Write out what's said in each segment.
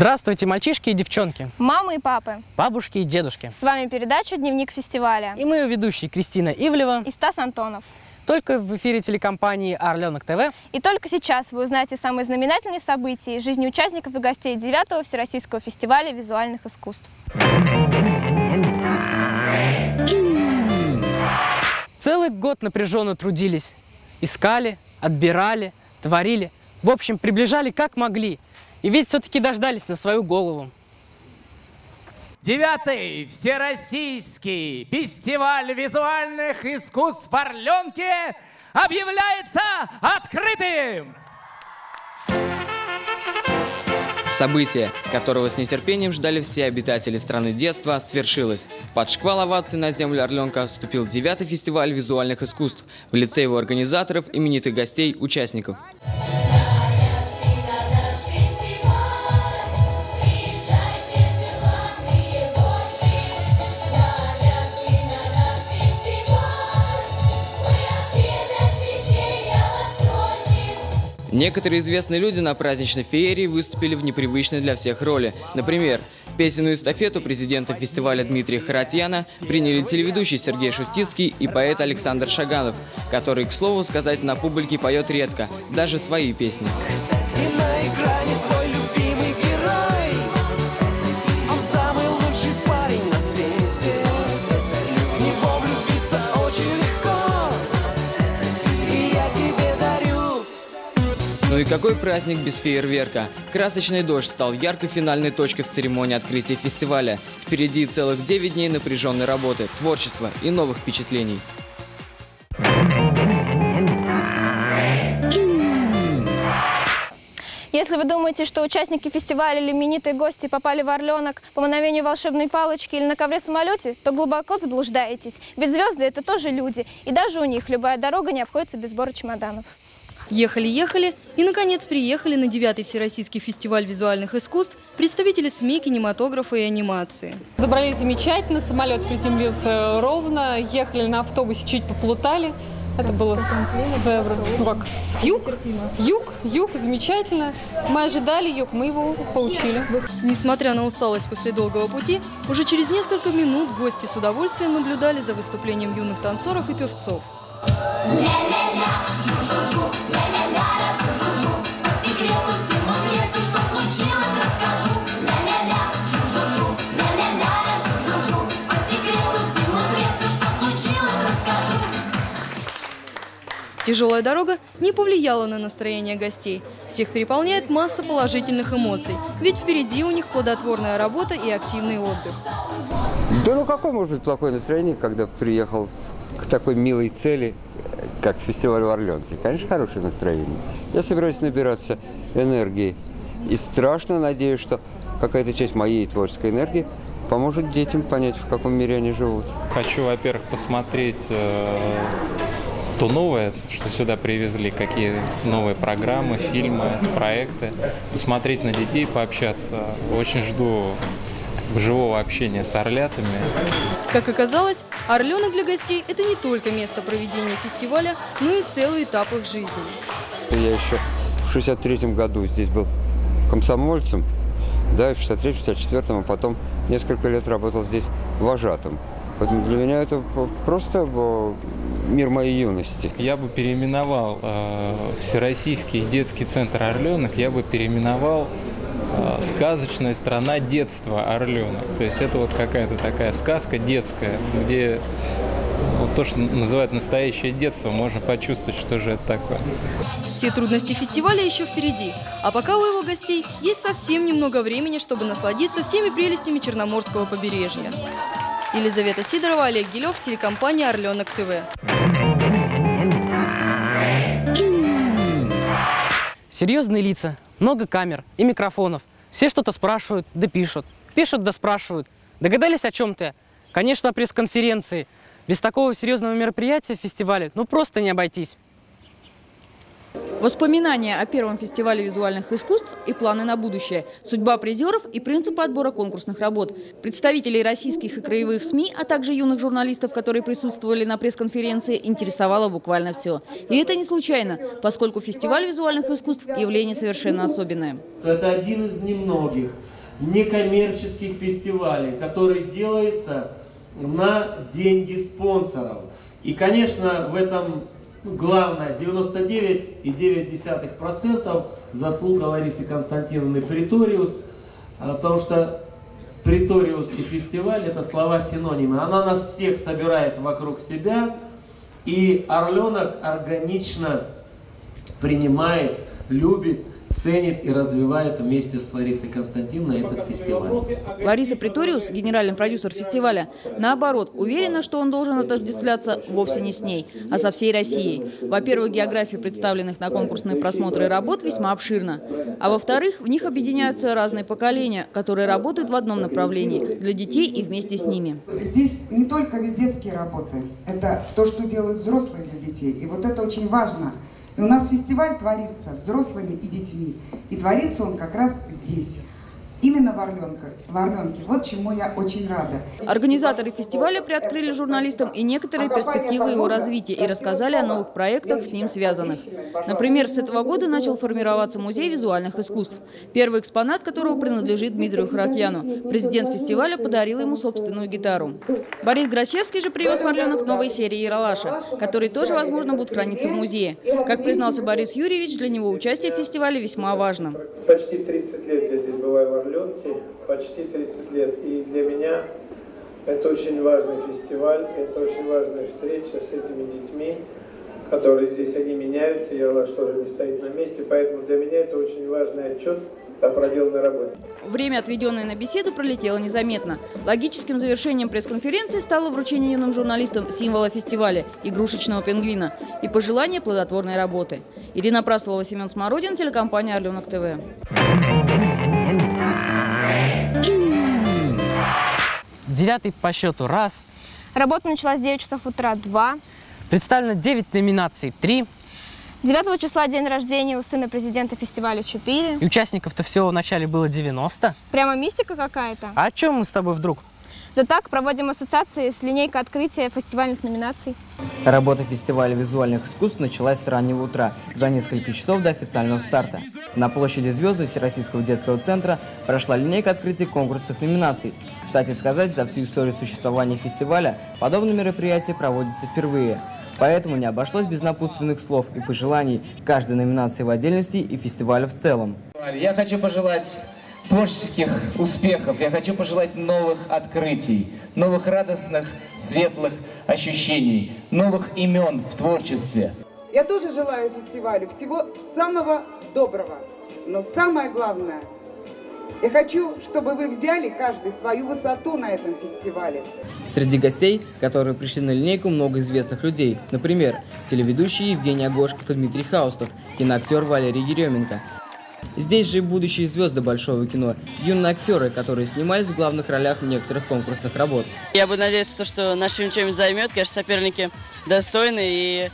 Здравствуйте, мальчишки и девчонки, Мамы и папы. бабушки и дедушки. С вами передача «Дневник фестиваля» И мы ее ведущие Кристина Ивлева, и Стас Антонов. только в эфире телекомпании «Орленок ТВ». И только сейчас вы узнаете самые знаменательные события из жизни участников и гостей 9-го Всероссийского фестиваля визуальных искусств. Целый год напряженно трудились, искали, отбирали, творили. В общем, приближали как могли. И ведь все-таки дождались на свою голову. Девятый Всероссийский фестиваль визуальных искусств в Орленке объявляется открытым! Событие, которого с нетерпением ждали все обитатели страны детства, свершилось. Под шквал оваций на землю Орленка вступил девятый фестиваль визуальных искусств в лице его организаторов, именитых гостей, участников. Некоторые известные люди на праздничной феерии выступили в непривычной для всех роли. Например, песенную эстафету президента фестиваля Дмитрия Харатьяна приняли телеведущий Сергей Шустицкий и поэт Александр Шаганов, который, к слову сказать, на публике поет редко, даже свои песни. На экране какой праздник без фейерверка? Красочный дождь стал яркой финальной точкой в церемонии открытия фестиваля. Впереди целых 9 дней напряженной работы, творчества и новых впечатлений. Если вы думаете, что участники фестиваля или именитые гости попали в Орленок по мановению волшебной палочки или на ковре-самолете, то глубоко заблуждаетесь. Ведь звезды – это тоже люди, и даже у них любая дорога не обходится без сбора чемоданов. Ехали-ехали и, наконец, приехали на 9-й Всероссийский фестиваль визуальных искусств представители СМИ, кинематографа и анимации. Добрались замечательно, самолет приземлился ровно, ехали на автобусе, чуть поплутали. Это было как, юг, юг, юг, замечательно. Мы ожидали юг, мы его получили. Несмотря на усталость после долгого пути, уже через несколько минут гости с удовольствием наблюдали за выступлением юных танцоров и певцов. По секрету всему свету, что случилось, расскажу. Ля-ля-ля, жу-жу-жу, ля-ля-ля, жу-жу-жу. По секрету всему свету, что случилось, расскажу. Тяжелая дорога не повлияла на настроение гостей. Всех переполняет масса положительных эмоций, ведь впереди у них плодотворная работа и активный отдых. Да ну какое может быть плохое настроение, когда приехал такой милой цели, как фестиваль в Орленке? Конечно, хорошее настроение. Я собираюсь набираться энергии. И страшно надеюсь, что какая-то часть моей творческой энергии поможет детям понять, в каком мире они живут. Хочу, во-первых, посмотреть э, то новое, что сюда привезли, какие новые программы, фильмы, проекты, посмотреть на детей, пообщаться. Очень жду живого общения с орлятами. Как оказалось, Орленок для гостей – это не только место проведения фестиваля, но и целый этап их жизни. Я еще в 63 году здесь был комсомольцем, да, и в 63-64, а потом несколько лет работал здесь вожатым. Поэтому для меня это просто мир моей юности. Я бы переименовал э, Всероссийский детский центр Орленок, я бы переименовал сказочная страна детства Орленок. То есть это вот какая-то такая сказка детская, где вот то, что называют настоящее детство, можно почувствовать, что же это такое. Все трудности фестиваля еще впереди, а пока у его гостей есть совсем немного времени, чтобы насладиться всеми прелестями Черноморского побережья. Елизавета Сидорова, Олег Гилев, телекомпания «Орленок ТВ». Серьезные лица, много камер и микрофонов. Все что-то спрашивают, да пишут. Пишут, да спрашивают. Догадались о чем-то? Конечно, о пресс-конференции. Без такого серьезного мероприятия фестивале ну просто не обойтись. Воспоминания о первом фестивале визуальных искусств и планы на будущее, судьба призеров и принципы отбора конкурсных работ. Представителей российских и краевых СМИ, а также юных журналистов, которые присутствовали на пресс-конференции, интересовало буквально все. И это не случайно, поскольку фестиваль визуальных искусств – явление совершенно особенное. Это один из немногих некоммерческих фестивалей, который делается на деньги спонсоров. И, конечно, в этом главное 99,9% заслуга Ларисы Константиновны Приториус, потому что Приториус и фестиваль это слова синонимы. Она нас всех собирает вокруг себя, и Орленок органично принимает, любит, ценит и развивает вместе с Ларисой Константиновной этот фестиваль. Лариса Приториус, генеральный продюсер фестиваля, наоборот, уверена, что он должен отождествляться вовсе не с ней, а со всей Россией. Во-первых, география представленных на конкурсные просмотры работ весьма обширна. А во-вторых, в них объединяются разные поколения, которые работают в одном направлении – для детей и вместе с ними. Здесь не только ведь детские работы, это то, что делают взрослые для детей. И вот это очень важно. И у нас фестиваль творится взрослыми и детьми. И творится он как раз здесь. В Орленке. В Орленке. Вот чему я очень рада. Организаторы фестиваля приоткрыли журналистам и некоторые перспективы его развития и рассказали о новых проектах, с ним связанных. Например, с этого года начал формироваться музей визуальных искусств, первый экспонат которого принадлежит Дмитрию Харакьяну. Президент фестиваля подарил ему собственную гитару. Борис Грачевский же привез в Орленок новые серии Яралаша, которые тоже, возможно, будут храниться в музее. Как признался Борис Юрьевич, для него участие в фестивале весьма важно. Почти 30 лет я здесь бываю в Орленке, почти 30 лет. И для меня это очень важный фестиваль, это очень важная встреча с этими детьми, которые здесь, они меняются, Ярлаш тоже не стоит на месте, поэтому для меня это очень важный отчет о проделанной работе. Время, отведенное на беседу, пролетело незаметно. Логическим завершением пресс-конференции стало вручение юным журналистам символа фестиваля – игрушечного пингвина и пожелание плодотворной работы. Ирина Прасолова, Семен Смородин, телекомпания «Орленок ТВ». Девятый по счету раз. Работа началась в 9 часов утра – 2. Представлено 9 номинаций – 3. 9 числа день рождения у сына президента фестиваля 4. И участников-то всего в начале было 90. Прямо мистика какая-то. А о чем мы с тобой вдруг? Да так, проводим ассоциации с линейкой открытия фестивальных номинаций. Работа фестиваля визуальных искусств началась с раннего утра, за несколько часов до официального старта. На площади Звезды Всероссийского детского центра прошла линейка открытия конкурсных номинаций. Кстати сказать, за всю историю существования фестиваля подобные мероприятия проводятся впервые. Поэтому не обошлось без напутственных слов и пожеланий каждой номинации в отдельности и фестиваля в целом. Я хочу пожелать творческих успехов, я хочу пожелать новых открытий, новых радостных, светлых ощущений, новых имен в творчестве. Я тоже желаю фестивалю всего самого доброго. Но самое главное, я хочу, чтобы вы взяли каждый свою высоту на этом фестивале. Среди гостей, которые пришли на линейку, много известных людей. Например, телеведущий Евгений Агошков и Дмитрий Хаустов, киноактер Валерий Еременко. Здесь же и будущие звезды большого кино, юные актеры, которые снимались в главных ролях в некоторых конкурсных работ. Я буду надеяться, что наш фильм чем-нибудь займет. Конечно, соперники достойны и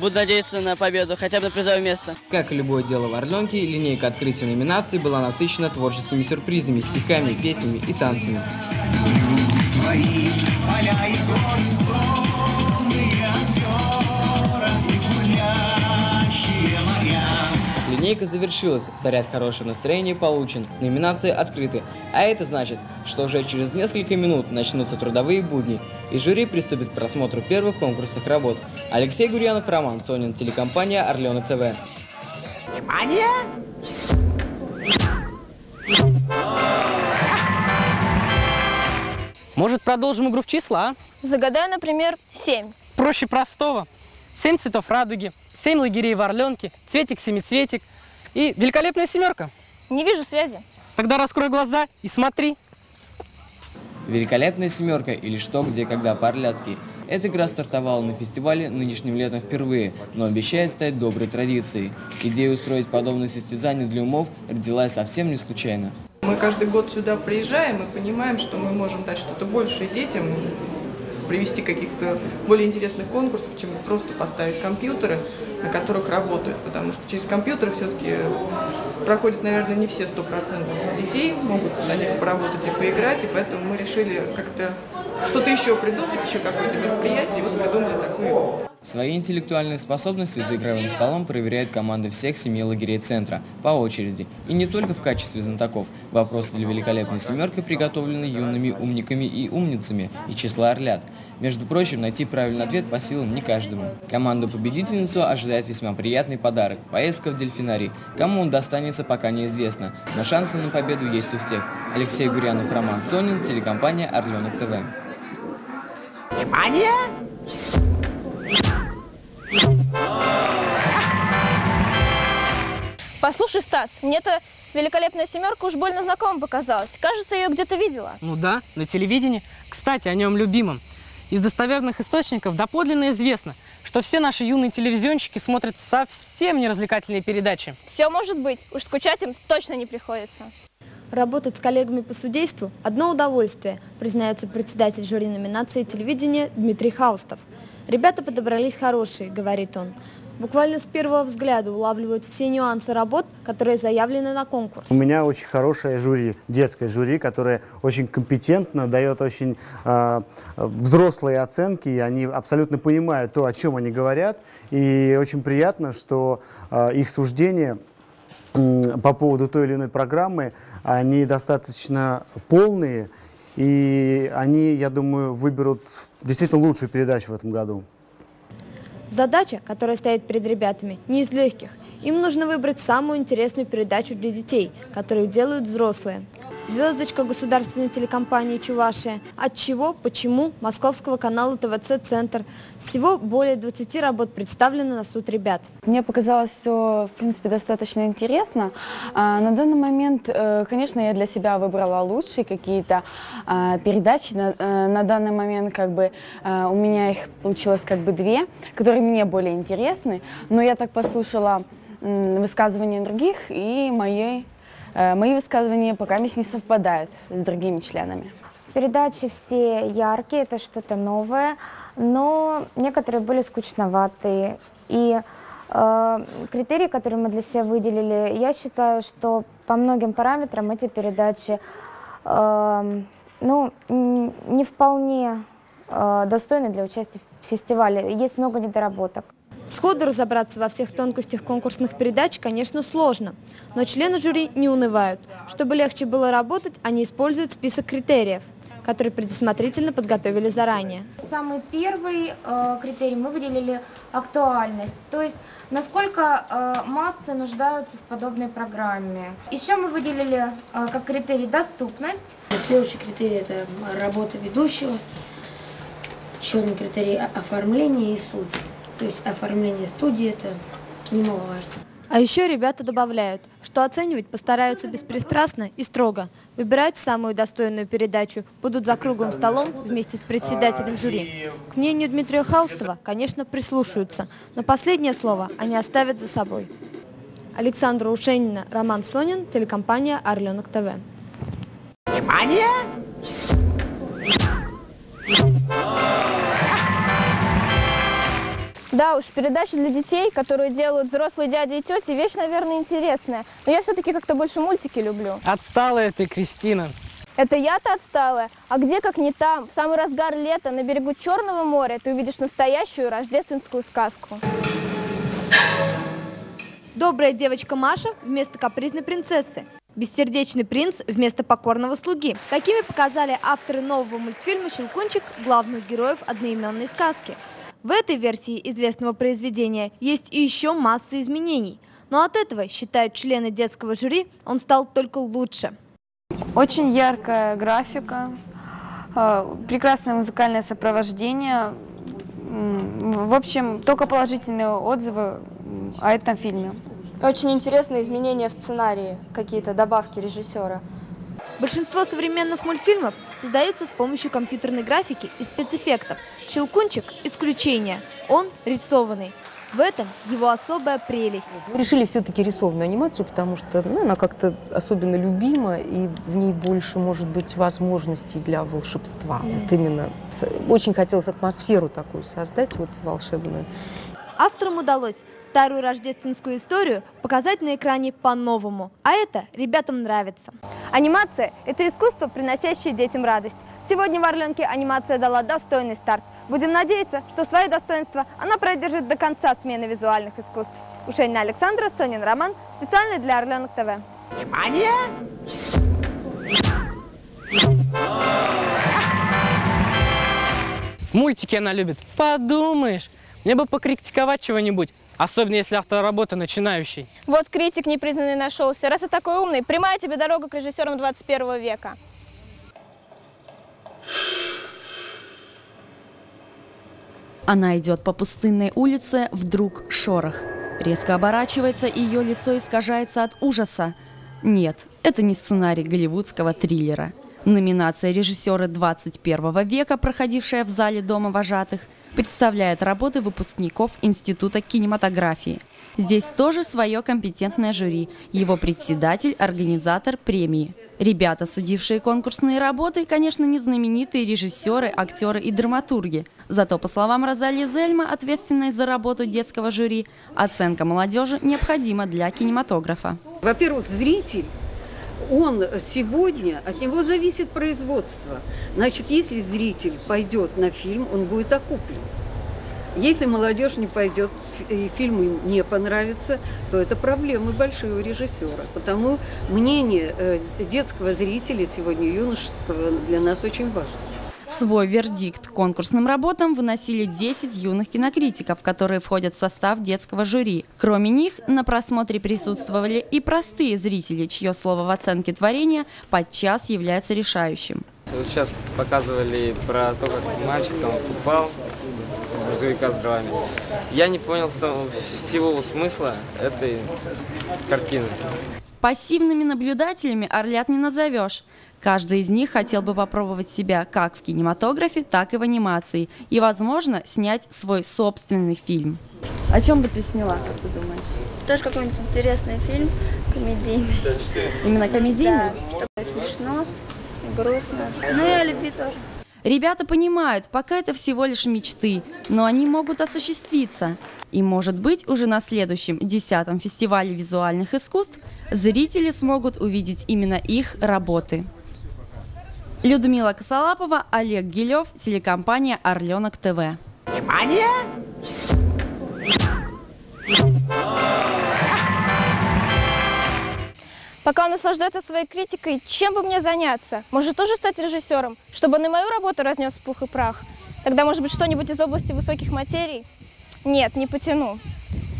буду надеяться на победу, хотя бы на призовое место. Как и любое дело в Орленке, линейка открытия номинаций была насыщена творческими сюрпризами, стихами, песнями и танцами. Линейка завершилась, заряд хорошего настроения получен, номинации открыты. А это значит, что уже через несколько минут начнутся трудовые будни, и жюри приступит к просмотру первых конкурсных работ. Алексей Гурьянов, Роман Сонин, телекомпания «Орленок ТВ». Внимание! Может, продолжим игру в числа? а? Загадаю, например, 7. Проще простого. Семь цветов радуги, семь лагерей в Орленке, цветик-семицветик и великолепная семерка. Не вижу связи. Тогда раскрой глаза и смотри. Великолепная семерка или что, где, когда по-орляцки. Эта игра стартовала на фестивале нынешним летом впервые, но обещает стать доброй традицией. Идея устроить подобное состязание для умов родилась совсем не случайно. Мы каждый год сюда приезжаем и понимаем, что мы можем дать что-то большее детям, привести каких-то более интересных конкурсов, чем просто поставить компьютеры, на которых работают, потому что через компьютеры все-таки проходят, наверное, не все 100% детей, могут на них поработать и поиграть, и поэтому мы решили как-то что-то еще придумать, еще какое-то мероприятие, и вот придумали такую. Свои интеллектуальные способности за игровым столом проверяют команды всех семи лагерей центра по очереди. И не только в качестве знатоков. Вопросы для великолепной семерки приготовлены юными умниками и умницами из числа орлят. Между прочим, найти правильный ответ по силам не каждому. Команду-победительницу ожидает весьма приятный подарок – поездка в дельфинарий. Кому он достанется, пока неизвестно, но шансы на победу есть у всех. Алексей Гурянов, Роман Сонин, телекомпания «Орленок ТВ». Внимание! Послушай, Стас, мне-то великолепная семерка уж больно знакома показалась. Кажется, я ее где-то видела. Ну да, на телевидении. Кстати, о нем любимом. Из достоверных источников доподлинно известно, что все наши юные телевизионщики смотрят совсем неразвлекательные передачи. Все может быть, уж скучать им точно не приходится. Работать с коллегами по судейству – одно удовольствие, признается председатель жюри номинации телевидения Дмитрий Хаустов. Ребята подобрались хорошие, говорит он. Буквально с первого взгляда улавливают все нюансы работ, которые заявлены на конкурс. У меня очень хорошее жюри, детское жюри, которое очень компетентно, дает очень э, взрослые оценки, и они абсолютно понимают то, о чем они говорят. И очень приятно, что э, их суждения м, по поводу той или иной программы, они достаточно полные, и они, я думаю, выберут действительно лучшую передачу в этом году. Задача, которая стоит перед ребятами, не из легких. Им нужно выбрать самую интересную передачу для детей, которую делают взрослые. Звездочка государственной телекомпании «Чувашия». От чего, почему, московского канала ТВЦ «Центр». Всего более 20 работ представлено на суд ребят. Мне показалось все, в принципе, достаточно интересно. А, на данный момент, э, конечно, я для себя выбрала лучшие какие-то а, передачи. На, э, на данный момент, как бы, э, у меня их получилось как бы две, которые мне более интересны. Но я так послушала высказывания других и моей Мои высказывания пока не совпадают с другими членами. Передачи все яркие, это что-то новое, но некоторые были скучноватые. И э, критерии, которые мы для себя выделили, я считаю, что по многим параметрам эти передачи э, ну, не вполне э, достойны для участия в фестивале. Есть много недоработок. Сходу разобраться во всех тонкостях конкурсных передач, конечно, сложно. Но члены жюри не унывают. Чтобы легче было работать, они используют список критериев, которые предусмотрительно подготовили заранее. Самый первый э, критерий мы выделили актуальность, то есть насколько э, массы нуждаются в подобной программе. Еще мы выделили э, как критерий доступность. Следующий критерий – это работа ведущего. Еще один критерий – оформление и суть. То есть оформление студии – это немаловажно. А еще ребята добавляют, что оценивать постараются беспристрастно и строго. Выбирать самую достойную передачу будут за круглым столом вместе с председателем жюри. К мнению Дмитрия Хаустова, конечно, прислушаются, но последнее слово они оставят за собой. Александра Ушенина, Роман Сонин, телекомпания «Орленок ТВ». Внимание! Да уж, передача для детей, которую делают взрослые дяди и тети, вещь, наверное, интересная. Но я все-таки как-то больше мультики люблю. Отсталая ты, Кристина. Это я-то отсталая. А где, как не там, в самый разгар лета на берегу Черного моря ты увидишь настоящую рождественскую сказку. Добрая девочка Маша вместо капризной принцессы. Бессердечный принц вместо покорного слуги. Такими показали авторы нового мультфильма «Щелкунчик» главных героев одноименной сказки. В этой версии известного произведения есть и еще масса изменений. Но от этого, считают члены детского жюри, он стал только лучше. Очень яркая графика, э, прекрасное музыкальное сопровождение. В общем, только положительные отзывы о этом фильме. Очень интересные изменения в сценарии, какие-то добавки режиссера. Большинство современных мультфильмов создаются с помощью компьютерной графики и спецэффектов. «Щелкунчик» – исключение. Он рисованный. В этом его особая прелесть. Мы решили все-таки рисованную анимацию, потому что ну, она как-то особенно любима, и в ней больше может быть возможностей для волшебства. Вот именно очень хотелось атмосферу такую создать, вот волшебную. Авторам удалось старую рождественскую историю показать на экране по-новому. А это ребятам нравится. Анимация – это искусство, приносящее детям радость. Сегодня в Орленке анимация дала достойный старт. Будем надеяться, что свои достоинства она продержит до конца смены визуальных искусств. Ушенина Александра, Сонин Роман, специально для Орленок ТВ. Внимание! Мультики она любит. Подумаешь, мне бы покритиковать чего-нибудь. Особенно если автор работы начинающий. Вот критик непризнанный нашелся. Раз ты такой умный, прямая тебе дорога к режиссерам 21 века. Она идет по пустынной улице, вдруг шорох. Резко оборачивается, и ее лицо искажается от ужаса. Нет, это не сценарий голливудского триллера. Номинация режиссера 21 века, проходившая в зале Дома вожатых, представляет работы выпускников Института кинематографии. Здесь тоже свое компетентное жюри, его председатель, организатор премии. Ребята, судившие конкурсные работы, конечно, не знаменитые режиссеры, актеры и драматурги. Зато, по словам Розалии Зельма, ответственной за работу детского жюри, оценка молодежи необходима для кинематографа. Во-первых, зритель, он сегодня, от него зависит производство. Значит, если зритель пойдет на фильм, он будет окуплен. Если молодежь не пойдет и фильм им не понравится, то это проблемы большие у режиссера. Потому мнение э, детского зрителя сегодня, юношеского, для нас очень важно. Свой вердикт конкурсным работам выносили 10 юных кинокритиков, которые входят в состав детского жюри. Кроме них, на просмотре присутствовали и простые зрители, чье слово в оценке творения подчас является решающим. Вот сейчас показывали про то, как мальчик там упал с грузовика с дровами. Я не понял всего смысла этой картины. Пассивными наблюдателями орлят не назовешь. Каждый из них хотел бы попробовать себя как в кинематографе, так и в анимации. И, возможно, снять свой собственный фильм. О чем бы ты сняла, как ты думаешь? Тоже какой-нибудь интересный фильм, комедийный. Именно комедийный? Да, чтобы смешно, грустно. Ну и о любви тоже. Ребята понимают, пока это всего лишь мечты, но они могут осуществиться. И, может быть, уже на следующем, десятом фестивале визуальных искусств зрители смогут увидеть именно их работы. Людмила Косолапова, Олег Гилев, телекомпания «Орленок ТВ». Внимание! Пока он наслаждается своей критикой, чем бы мне заняться? Может, тоже стать режиссером, чтобы он и мою работу разнес в пух и прах? Тогда, может быть, что-нибудь из области высоких материй? Нет, не потяну.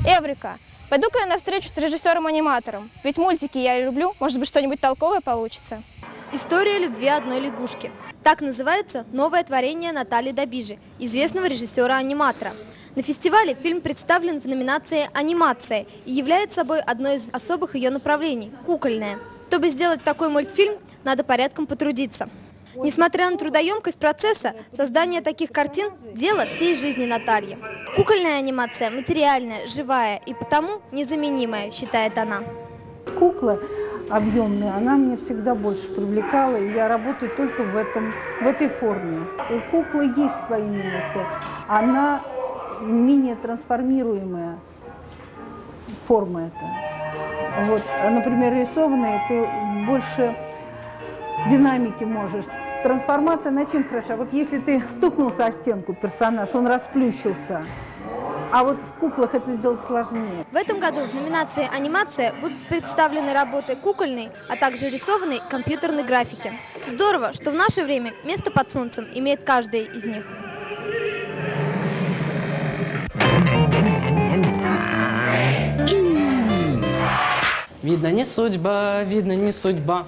Эврика, пойду-ка я на встречу с режиссером-аниматором. Ведь мультики я люблю, может быть, что-нибудь толковое получится. История любви одной лягушки. Так называется новое творение Натальи Добижи, известного режиссера-аниматора. На фестивале фильм представлен в номинации «Анимация» и является собой одно из особых ее направлений – кукольное. Чтобы сделать такой мультфильм, надо порядком потрудиться. Несмотря на трудоемкость процесса, создание таких картин – дело всей жизни Натальи. Кукольная анимация материальная, живая и потому незаменимая, считает она. Кукла объемная, она меня всегда больше привлекала, и я работаю только в, этом, в этой форме. У куклы есть свои минусы. Она менее трансформируемая форма это. Вот, например, рисованная, ты больше динамики можешь. Трансформация на чем хороша? Вот если ты стукнулся о стенку персонаж, он расплющился, а вот в куклах это сделать сложнее. В этом году в номинации «Анимация» будут представлены работы кукольной, а также рисованной компьютерной графики. Здорово, что в наше время место под солнцем имеет каждая из них. Видно, не судьба, видно, не судьба.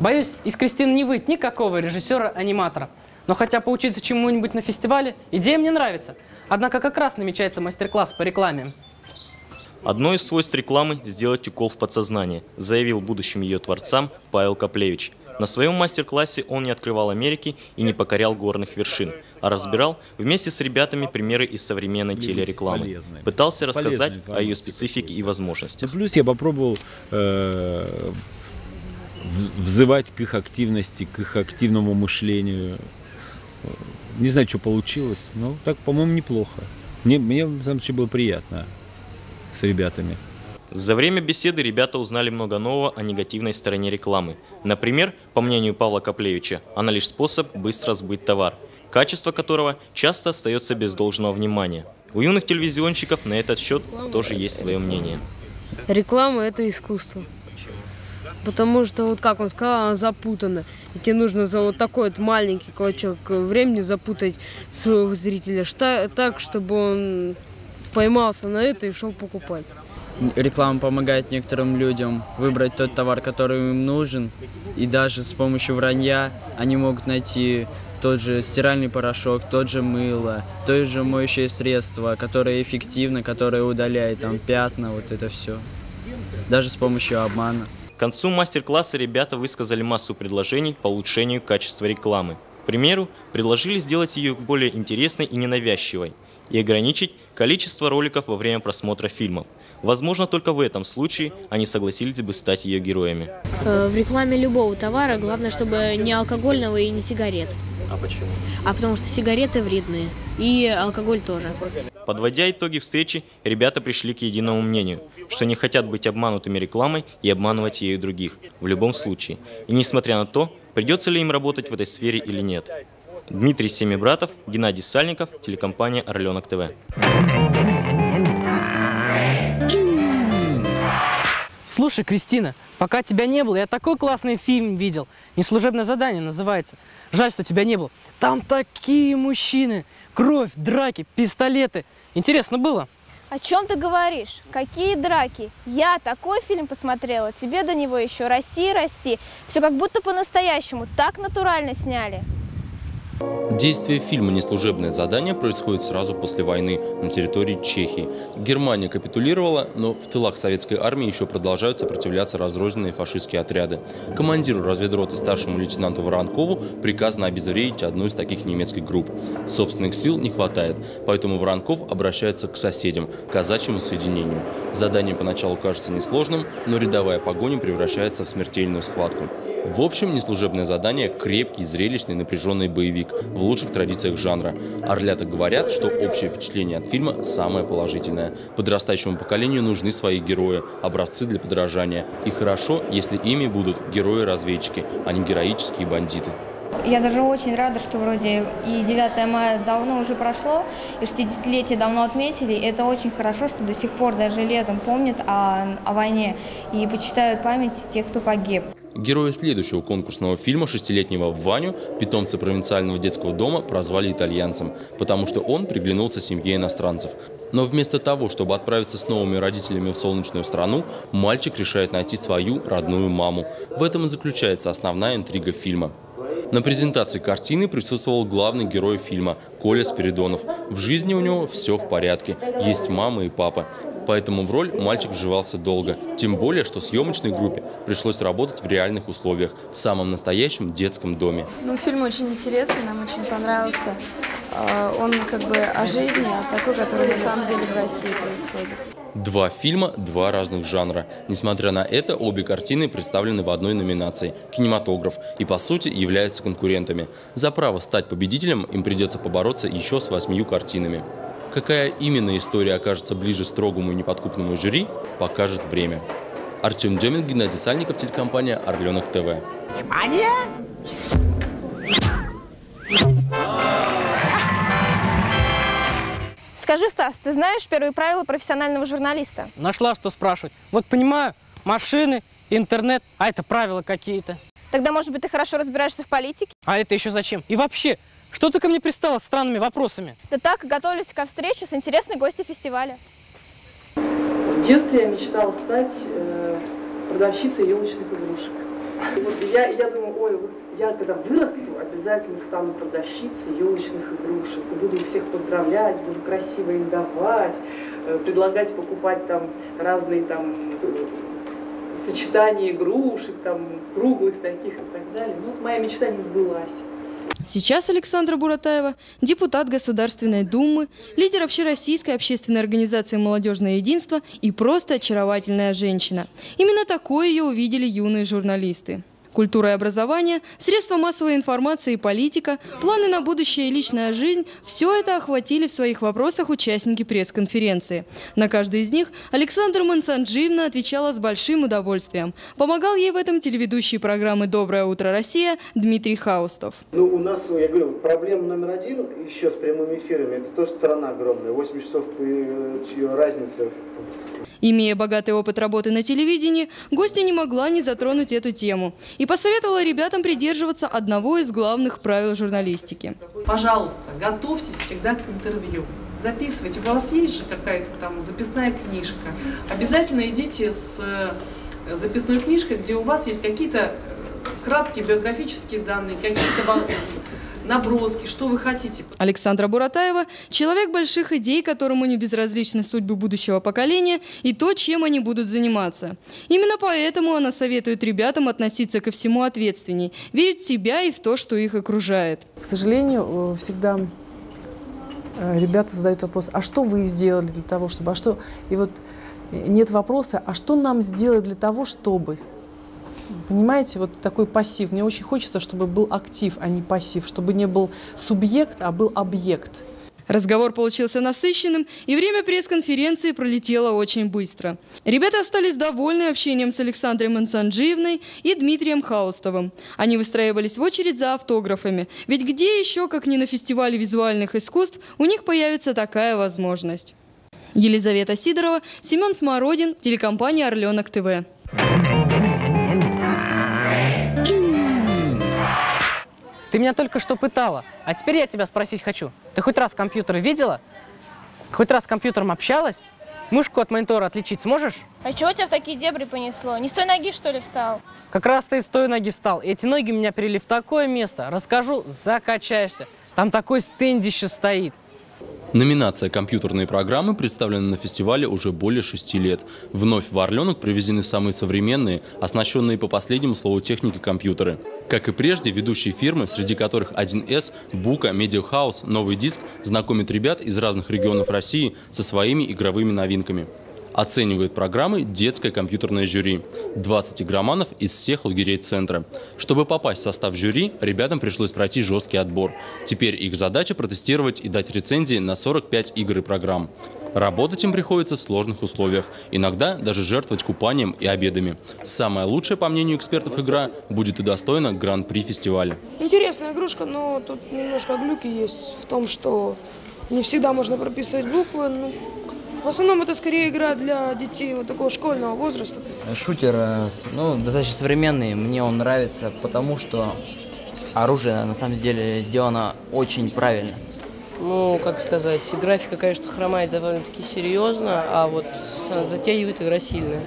Боюсь, из Кристины не выйдет никакого режиссера-аниматора. Но хотя поучиться чему-нибудь на фестивале, идея мне нравится. Однако как раз намечается мастер-класс по рекламе. Одно из свойств рекламы – сделать укол в подсознание, заявил будущим ее творцам Павел Коплевич. На своем мастер-классе он не открывал Америки и не покорял горных вершин, а разбирал вместе с ребятами примеры из современной телерекламы. Пытался рассказать о ее специфике и возможностях. Плюс я попробовал э, взывать к их активности, к их активному мышлению. Не знаю, что получилось, но так, по-моему, неплохо. Мне, мне на самом деле было приятно с ребятами. За время беседы ребята узнали много нового о негативной стороне рекламы. Например, по мнению Павла Коплевича, она лишь способ быстро сбыть товар. качество которого часто остается без должного внимания. У юных телевизионщиков на этот счет тоже есть свое мнение. Реклама – это искусство. Потому что, вот как он сказал, она запутана. И тебе нужно за вот такой вот маленький клочок времени запутать своего зрителя так, чтобы он поймался на это и шел покупать. Реклама помогает некоторым людям выбрать тот товар, который им нужен. И даже с помощью вранья они могут найти тот же стиральный порошок, тот же мыло, то же моющее средство, которое эффективно, которое удаляет там пятна, вот это все. Даже с помощью обмана. К концу мастер-класса ребята высказали массу предложений по улучшению качества рекламы. К примеру, предложили сделать ее более интересной и ненавязчивой и ограничить количество роликов во время просмотра фильмов. Возможно, только в этом случае они согласились бы стать ее героями. Э, В рекламе любого товара главное, чтобы не алкогольного и не сигарет. А почему? А потому что сигареты вредные. И алкоголь тоже. Подводя итоги встречи, ребята пришли к единому мнению, что не хотят быть обманутыми рекламой и обманывать ею других, в любом случае. И несмотря на то, придется ли им работать в этой сфере или нет. Дмитрий Семибратов, Геннадий Сальников, телекомпания «Орленок ТВ». Слушай, Кристина, пока тебя не было, я такой классный фильм видел. Неслужебное задание называется. Жаль, что тебя не было. Там такие мужчины. Кровь, драки, пистолеты. Интересно было? О чем ты говоришь? Какие драки? Я такой фильм посмотрела, тебе до него еще расти и расти. Все как будто по-настоящему, так натурально сняли. Действие фильма «Неслужебное задание» происходит сразу после войны на территории Чехии. Германия капитулировала, но в тылах советской армии еще продолжают сопротивляться разрозненные фашистские отряды. Командиру разведроты старшему лейтенанту Воронкову приказано обезвредить одну из таких немецких групп. Собственных сил не хватает, поэтому Воронков обращается к соседям, казачьему соединению. Задание поначалу кажется несложным, но рядовая погоня превращается в смертельную схватку. В общем, неслужебное задание – крепкий, зрелищный, напряженный боевик в лучших традициях жанра. Орлята говорят, что общее впечатление от фильма самое положительное. Подрастающему поколению нужны свои герои, образцы для подражания. И хорошо, если ими будут герои-разведчики, а не героические бандиты. Я даже очень рада, что вроде и 9 мая давно уже прошло, и 60-летие давно отметили. И это очень хорошо, что до сих пор даже летом помнят о, о войне и почитают память тех, кто погиб. Героя следующего конкурсного фильма шестилетнего Ваню, питомца провинциального детского дома, прозвали итальянцем, потому что он приглянулся семье иностранцев. Но вместо того, чтобы отправиться с новыми родителями в солнечную страну, мальчик решает найти свою родную маму. В этом и заключается основная интрига фильма. На презентации картины присутствовал главный герой фильма – Коля Спиридонов. В жизни у него все в порядке, есть мама и папа. Поэтому в роль мальчик вживался долго. Тем более, что съемочной группе пришлось работать в реальных условиях, в самом настоящем детском доме. Ну, фильм очень интересный, нам очень понравился. А, Он как бы о жизни, о такой, которая на самом деле в России происходит. Два фильма, два разных жанра. Несмотря на это, обе картины представлены в одной номинации – кинематограф, и по сути являются конкурентами. За право стать победителем им придется побороться еще с восьмию картинами. Какая именно история окажется ближе строгому и неподкупному жюри, покажет время. Артем Демин, Геннадий Сальников, телекомпания «Орленок ТВ». Внимание! Скажи, Стас, ты знаешь первые правила профессионального журналиста? Нашла, что спрашивать. Вот понимаю, машины, интернет, а это правила какие-то. Тогда, может быть, ты хорошо разбираешься в политике? А это еще зачем? И вообще, что ты ко мне пристала с странными вопросами? Да так, готовлюсь ко встрече с интересной гостью фестиваля. В детстве я мечтала стать э, продавщицей елочных игрушек. И вот я, я думаю, ой, вот я когда вырасту, обязательно стану продавщицей елочных игрушек. И буду всех поздравлять, буду красиво им давать, э, предлагать покупать там разные там э, сочетания игрушек, там круглых таких и так далее. Ну, вот моя мечта не сбылась. Сейчас Александра Буратаева – депутат Государственной Думы, лидер общероссийской общественной организации «Молодежное единство» и просто очаровательная женщина. Именно такой ее увидели юные журналисты. Культура и образование, средства массовой информации и политика, планы на будущее и личная жизнь – все это охватили в своих вопросах участники пресс-конференции. На каждый из них Александр Мансанджиевна отвечала с большим удовольствием. Помогал ей в этом телеведущий программы «Доброе утро, Россия» Дмитрий Хаустов. Ну, у нас, я говорю, проблема номер один еще с прямыми эфирами, это тоже страна огромная. 8 часов э, разница Имея богатый опыт работы на телевидении, гостья не могла не затронуть эту тему и посоветовала ребятам придерживаться одного из главных правил журналистики. Пожалуйста, готовьтесь всегда к интервью. Записывайте. У вас есть же какая-то там записная книжка. Обязательно идите с э, записной книжкой, где у вас есть какие-то э, краткие биографические данные, какие-то наброски, что вы хотите. Александра Буратаева – человек больших идей, которому не безразличны судьбы будущего поколения и то, чем они будут заниматься. Именно поэтому она советует ребятам относиться ко всему ответственней, верить в себя и в то, что их окружает. К сожалению, всегда э, ребята задают вопрос, а что вы сделали для того, чтобы, а что... И вот нет вопроса, а что нам сделать для того, чтобы... Понимаете, вот такой пассив. Мне очень хочется, чтобы был актив, а не пассив, чтобы не был субъект, а был объект. Разговор получился насыщенным, и время пресс-конференции пролетело очень быстро. Ребята остались довольны общением с Александрой Мансанджиевной и Дмитрием Хаустовым. Они выстраивались в очередь за автографами, ведь где еще, как не на фестивале визуальных искусств, у них появится такая возможность. Елизавета Сидорова, Семен Смородин, телекомпания «Орленок ТВ». Ты меня только что пытала, а теперь я тебя спросить хочу. Ты хоть раз компьютер видела? Хоть раз с компьютером общалась? Мышку от монитора отличить сможешь? А чего тебя в такие дебри понесло? Не с той ноги, что ли, встал? Как раз ты с той ноги встал. И эти ноги меня привели в такое место. Расскажу, закачаешься. Там такой стендище стоит. Номинация «Компьютерные программы» представлена на фестивале уже более шести лет. Вновь в Орленок привезены самые современные, оснащенные по последнему слову техники компьютеры. Как и прежде, ведущие фирмы, среди которых 1С, Бука, Медиахаус, Новый диск, знакомят ребят из разных регионов России со своими игровыми новинками. Оценивает программы детское компьютерное жюри. 20 игроманов из всех лагерей центра. Чтобы попасть в состав жюри, ребятам пришлось пройти жесткий отбор. Теперь их задача протестировать и дать рецензии на 45 игр и программ. Работать им приходится в сложных условиях, иногда даже жертвовать купанием и обедами. Самая лучшая, по мнению экспертов, игра будет и достойна гран-при фестиваля. Интересная игрушка, но тут немножко глюки есть в том, что не всегда можно прописывать буквы. Ну, в основном это скорее игра для детей вот такого школьного возраста. Шутер, э, ну, достаточно современный, мне он нравится, потому что оружие на самом деле сделано очень правильно. Ну, как сказать, графика, конечно, хромает довольно-таки серьезно, а вот затягивает игра сильная.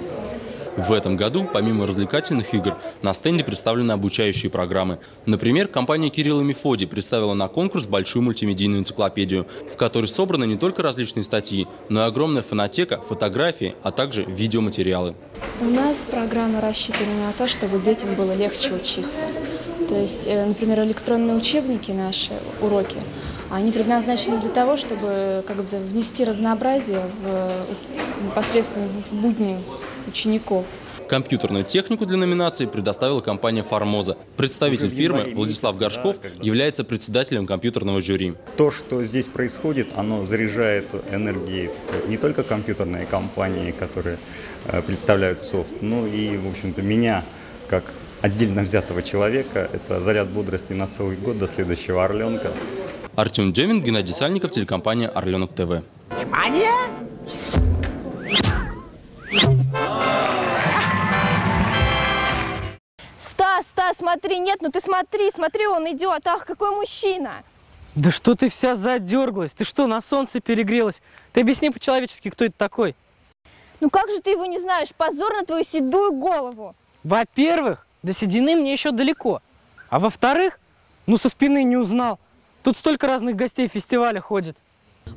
В этом году, помимо развлекательных игр, на стенде представлены обучающие программы. Например, компания Кирилл и Мефодий представила на конкурс большую мультимедийную энциклопедию, в которой собраны не только различные статьи, но и огромная фонотека, фотографии, а также видеоматериалы. У нас программа рассчитана на то, чтобы детям было легче учиться. То есть, э, например, электронные учебники наши, уроки, они предназначены для того, чтобы как бы внести разнообразие в, непосредственно в будни учеников. Компьютерную технику для номинации предоставила компания «Формоза». Представитель фирмы Владислав Горшков является председателем компьютерного жюри. То, что здесь происходит, оно заряжает энергией не только компьютерные компании, которые э, представляют софт, но и, в общем-то, меня, как отдельно взятого человека. Это заряд бодрости на целый год до следующего «Орленка». Артем Демин, Геннадий Сальников, телекомпания «Орленок ТВ». Внимание! Стас, Стас, смотри, нет, ну ты смотри, смотри, он идет. Ах, какой мужчина! Да что ты вся задергалась? Ты что, на солнце перегрелась? Ты объясни по-человечески, кто это такой. Ну как же ты его не знаешь? Позор на твою седую голову. Во-первых, до седины мне еще далеко. А во-вторых, ну со спины не узнал. Тут столько разных гостей фестиваля ходит.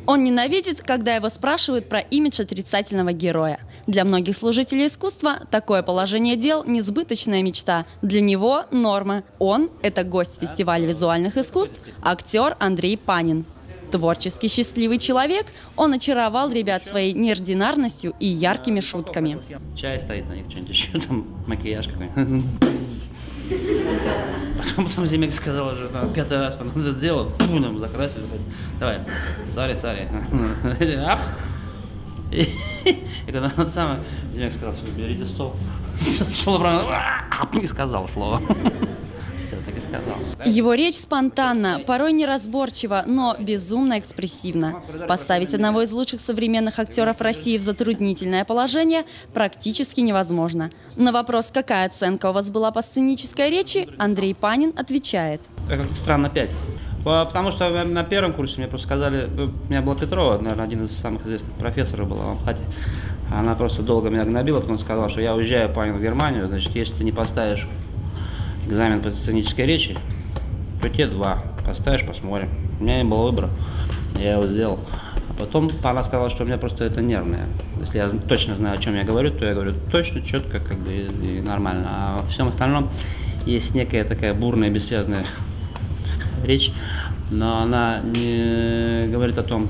Он ненавидит, когда его спрашивают про имидж отрицательного героя. Для многих служителей искусства такое положение дел – несбыточная мечта. Для него – норма. Он – это гость фестиваля визуальных искусств, актер Андрей Панин. Творчески счастливый человек, он очаровал ребят своей неординарностью и яркими шутками. Чай стоит на них, что-нибудь еще, там макияж какой-нибудь. Потом, потом Зимик сказал уже, там, пятый раз потом это сделал, пум, там, закрасили, давай, сори, сори. Ап. И, когда он самое, Зимик сказал, берите стол. Стол обратно, и сказал слово. Все, так и сказал. Его речь спонтанна, порой неразборчива, но безумно экспрессивна. Поставить одного из лучших современных актеров России в затруднительное положение практически невозможно. На вопрос, какая оценка у вас была по сценической речи, Андрей Панин отвечает. Как-то странно опять. По- Потому что на- на первом курсе мне просто сказали, ну, у меня была Петрова, наверное, один из самых известных профессоров была в Амхате. Она просто долго меня гнобила, потом сказала, что я уезжаю, Панин, в Германию, значит, если ты не поставишь экзамен по сценической речи, то тебе два. Поставишь, посмотрим. У меня не было выбора, я его сделал. А потом она сказала, что у меня просто это нервное. Если я точно знаю, о чем я говорю, то я говорю точно, четко, как бы и, нормально. А во всем остальном есть некая такая бурная, бессвязная речь, но она не говорит о том,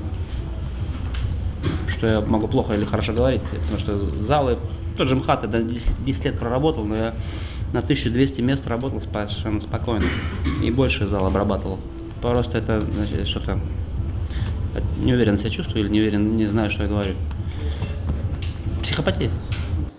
что я могу плохо или хорошо говорить, потому что залы, тот же МХАТ, я 10 10 лет проработал, но я на 1200 мест работал совершенно спокойно и больше зал обрабатывал. Просто это значит, что-то не уверен себя чувствую или не уверен, не знаю, что я говорю. Психопатия.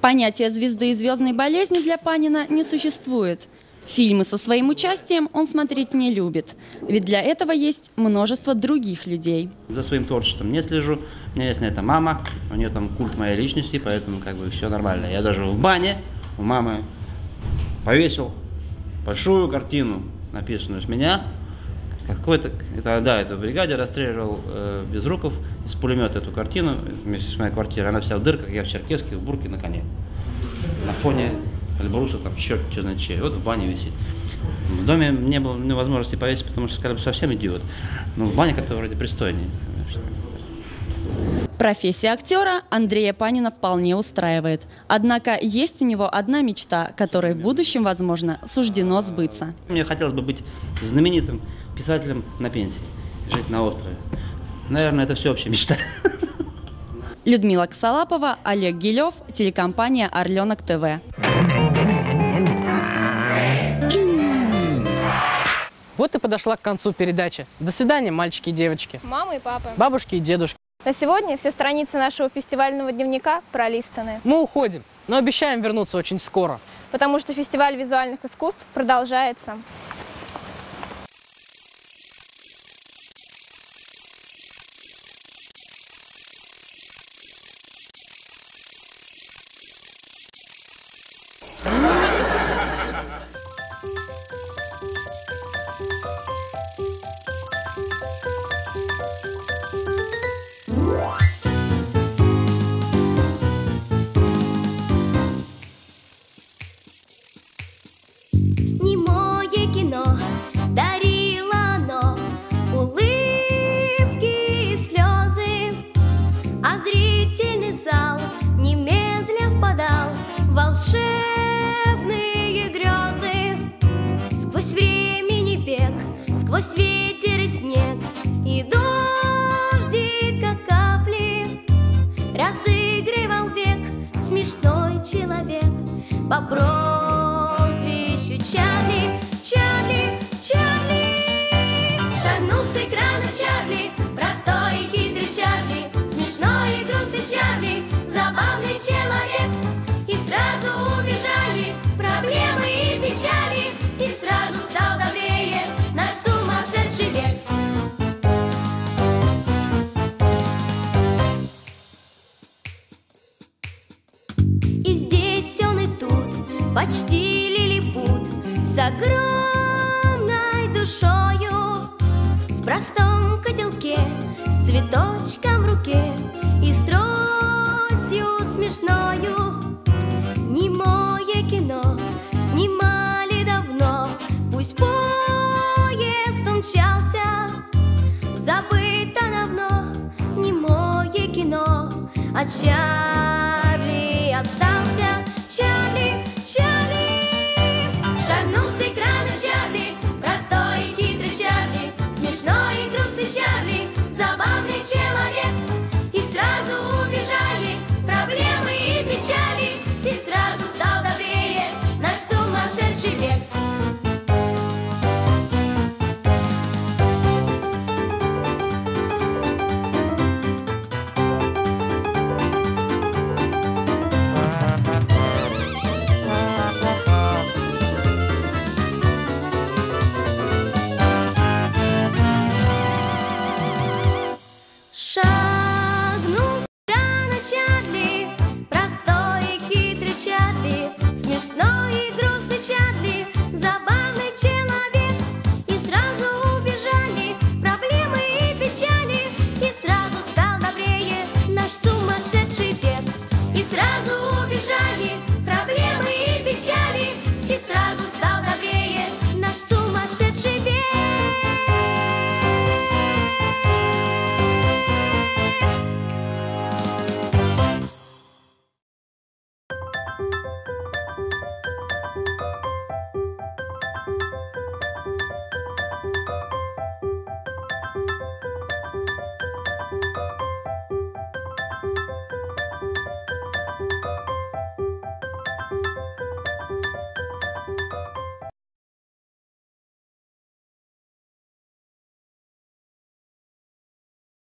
Понятия звезды и звездной болезни для Панина не существует. Фильмы со своим участием он смотреть не любит, ведь для этого есть множество других людей. За своим творчеством не слежу. У меня есть на это мама, у нее там культ моей личности, поэтому как бы все нормально. Я даже в бане у мамы повесил большую картину, написанную с меня. Какой-то, это, да, это в бригаде расстреливал э, Безруков из пулемета эту картину вместе с моей квартирой. Она вся в дырках, я в черкеске, в бурке на коне. На фоне Эльбруса там черт что знает чей. Вот в бане висит. В доме не было ну, возможности повесить, потому что сказали, совсем идиот. Но в бане как-то вроде пристойнее. Профессия актера Андрея Панина вполне устраивает. Однако есть у него одна мечта, которой в будущем, возможно, суждено сбыться. Мне хотелось бы быть знаменитым писателем на пенсии, жить на острове. Наверное, это всеобщая мечта. Людмила Косолапова, Олег Гилев, телекомпания «Орленок ТВ». Вот и подошла к концу передача. До свидания, мальчики и девочки. Мама и папа. Бабушки и дедушки. На сегодня все страницы нашего фестивального дневника пролистаны. Мы уходим, но обещаем вернуться очень скоро. Потому что фестиваль визуальных искусств продолжается. Огромной душою В простом котелке с цветочком в руке И с тростью смешною. Немое кино снимали давно Пусть поезд умчался Забыто давно. Немое кино От счастья